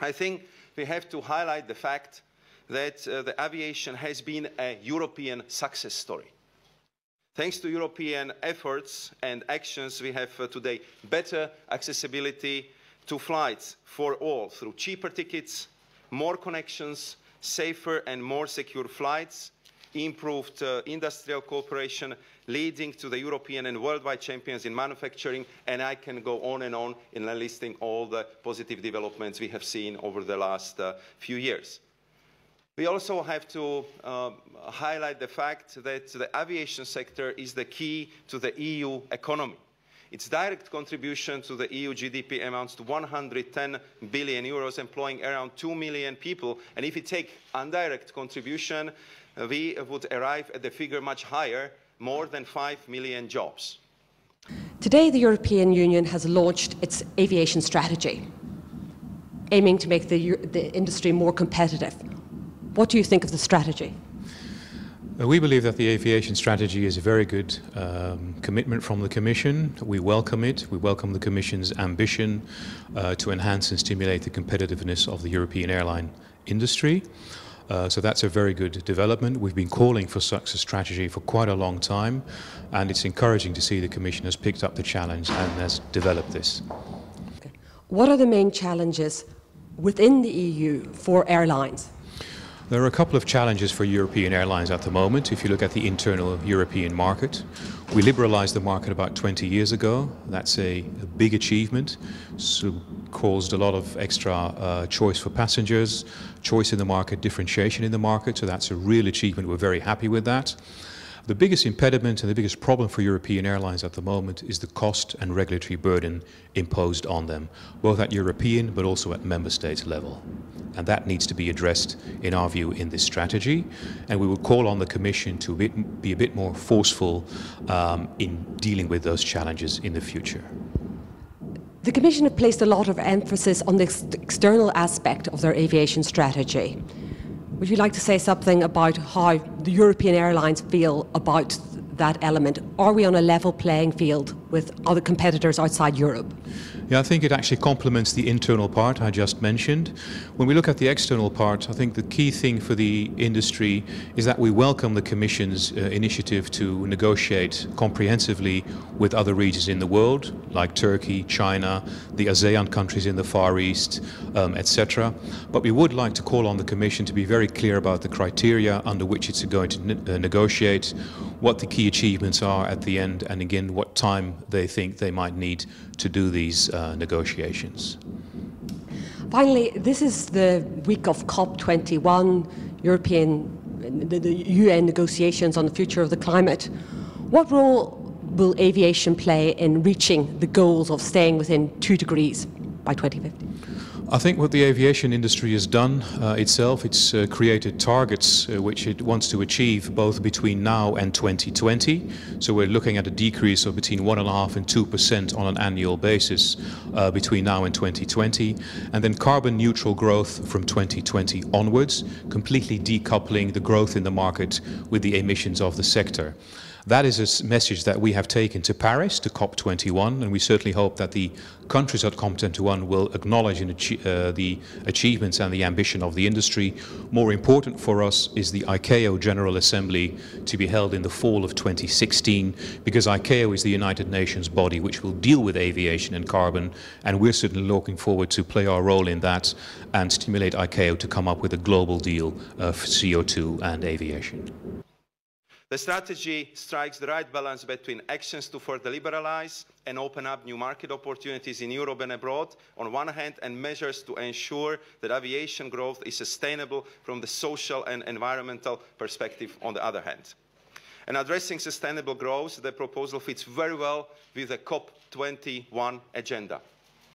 I think we have to highlight the fact that uh, the aviation has been a European success story. Thanks to European efforts and actions, we have uh, today better accessibility to flights for all through cheaper tickets, more connections, safer and more secure flights, improved uh, industrial cooperation, leading to the European and worldwide champions in manufacturing, and I can go on and on in listing all the positive developments we have seen over the last uh, few years. We also have to uh, highlight the fact that the aviation sector is the key to the EU economy. Its direct contribution to the EU GDP amounts to 110 billion euros, employing around 2 million people. And if we take indirect contribution, we would arrive at the figure much higher, more than 5 million jobs. Today, the European Union has launched its aviation strategy, aiming to make the, the industry more competitive. What do you think of the strategy? Uh, we believe that the aviation strategy is a very good um, commitment from the Commission. We welcome it. We welcome the Commission's ambition uh, to enhance and stimulate the competitiveness of the European airline industry. Uh, so that's a very good development. We've been calling for such a strategy for quite a long time, and it's encouraging to see the Commission has picked up the challenge and has developed this. Okay. What are the main challenges within the EU for airlines? There are a couple of challenges for European airlines at the moment. If you look at the internal European market, we liberalized the market about 20 years ago. That's a, a big achievement. So caused a lot of extra uh, choice for passengers, choice in the market, differentiation in the market. So that's a real achievement. We're very happy with that. The biggest impediment and the biggest problem for European airlines at the moment is the cost and regulatory burden imposed on them, both at European but also at member states level. And that needs to be addressed, in our view, in this strategy. And we will call on the Commission to be a bit more forceful um, in dealing with those challenges in the future. The Commission have placed a lot of emphasis on the external aspect of their aviation strategy. Would you like to say something about how the European airlines feel about that element? Are we on a level playing field with other competitors outside Europe? Yeah, I think it actually complements the internal part I just mentioned. When we look at the external part, I think the key thing for the industry is that we welcome the Commission's uh, initiative to negotiate comprehensively with other regions in the world, like Turkey, China, the ASEAN countries in the Far East, um, etc. But we would like to call on the Commission to be very clear about the criteria under which it's going to ne uh, negotiate, what the key achievements are at the end, and again, what time they think they might need to do these uh, Uh, negotiations. Finally, this is the week of COP21, European, the, the UN negotiations on the future of the climate. What role will aviation play in reaching the goals of staying within two degrees by 2050? I think what the aviation industry has done uh, itself, it's uh, created targets uh, which it wants to achieve both between now and 2020. So we're looking at a decrease of between 1.5 and 2% on an annual basis uh, between now and 2020. And then carbon neutral growth from 2020 onwards, completely decoupling the growth in the market with the emissions of the sector. That is a message that we have taken to Paris, to COP21, and we certainly hope that the countries at COP21 will acknowledge uh, the achievements and the ambition of the industry. More important for us is the ICAO General Assembly to be held in the fall of 2016, because ICAO is the United Nations body which will deal with aviation and carbon, and we're certainly looking forward to play our role in that and stimulate ICAO to come up with a global deal for CO2 and aviation. The strategy strikes the right balance between actions to further liberalize and open up new market opportunities in Europe and abroad on one hand and measures to ensure that aviation growth is sustainable from the social and environmental perspective on the other hand. And addressing sustainable growth, the proposal fits very well with the COP21 agenda.